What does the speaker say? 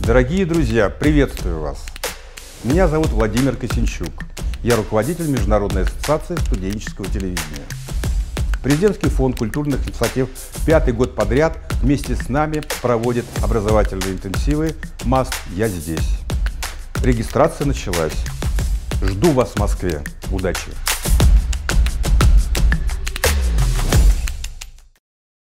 Дорогие друзья, приветствую вас! Меня зовут Владимир Косинчук. Я руководитель Международной ассоциации студенческого телевидения. Президентский фонд культурных инициатив пятый год подряд вместе с нами проводит образовательные интенсивы «Маст. Я здесь». Регистрация началась. Жду вас в Москве. Удачи!